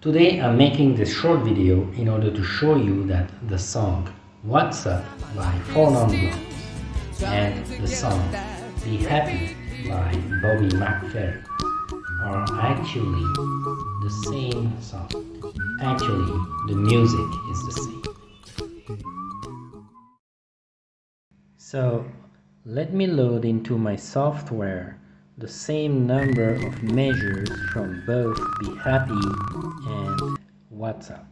Today I'm making this short video in order to show you that the song What's Up by Non Blondes and the song Be Happy by Bobby McFerrin are actually the same song. Actually, the music is the same. So, let me load into my software the same number of measures from both Be Happy and What's Up.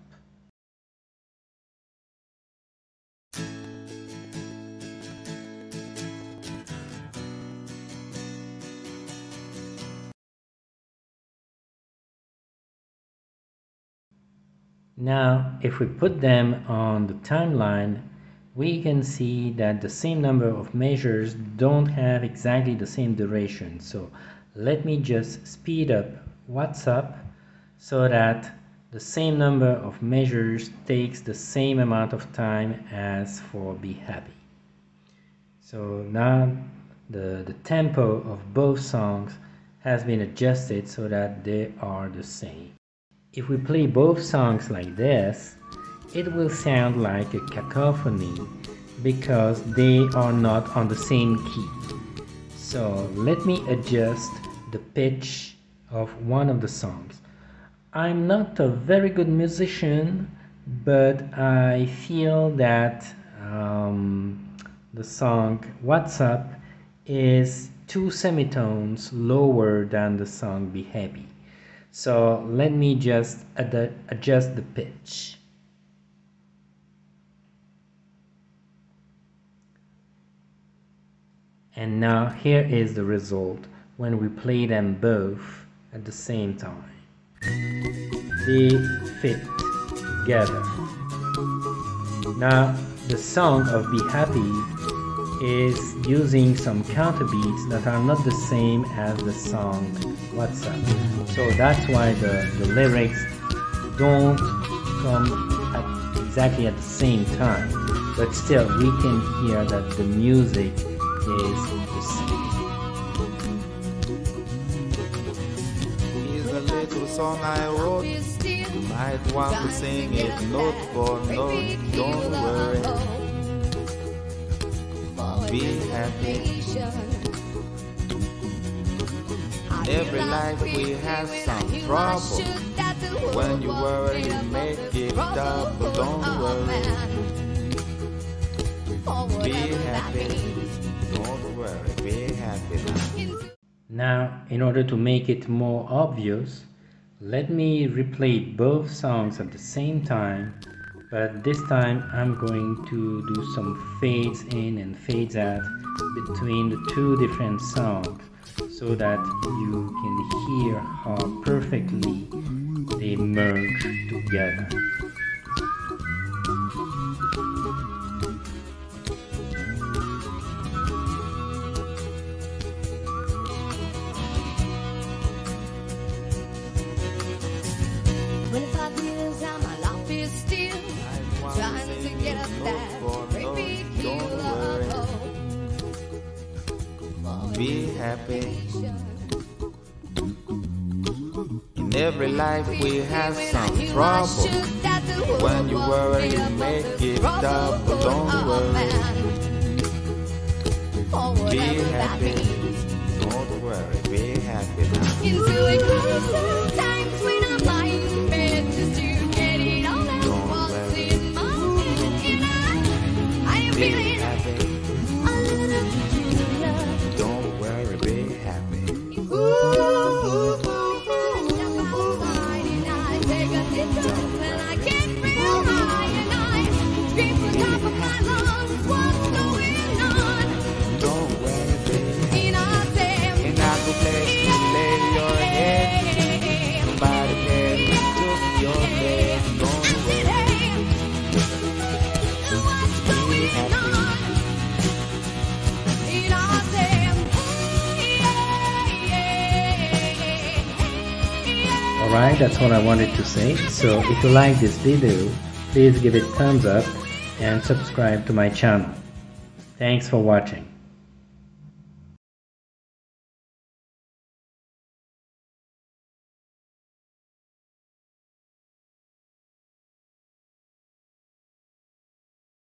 Now, if we put them on the timeline, we can see that the same number of measures don't have exactly the same duration. So let me just speed up what's up so that the same number of measures takes the same amount of time as for Be Happy. So now the, the tempo of both songs has been adjusted so that they are the same. If we play both songs like this, it will sound like a cacophony because they are not on the same key. So let me adjust the pitch of one of the songs. I'm not a very good musician, but I feel that um, the song What's Up is two semitones lower than the song Be Happy. So let me just ad adjust the pitch. And now here is the result when we play them both at the same time. They fit together. Now the song of Be Happy is using some counter beats that are not the same as the song What's Up. So that's why the, the lyrics don't come at exactly at the same time. But still we can hear that the music is same. Here's a little song I wrote. You might want to sing it note for note. Don't worry. Be happy. Every life we have some trouble. When you worry, you make it double. Don't worry. Be happy. Don't worry. Be happy now. Now, in order to make it more obvious, let me replay both songs at the same time, but this time I'm going to do some fades in and fades out between the two different songs so that you can hear how perfectly they merge together. Years and my life is still trying to get up that great big hill of hope. Be happy. In every life we have some trouble. When you worry, you make it double. Don't worry. Be happy. That's all I wanted to say. So if you like this video, please give it thumbs up and subscribe to my channel. Thanks for watching.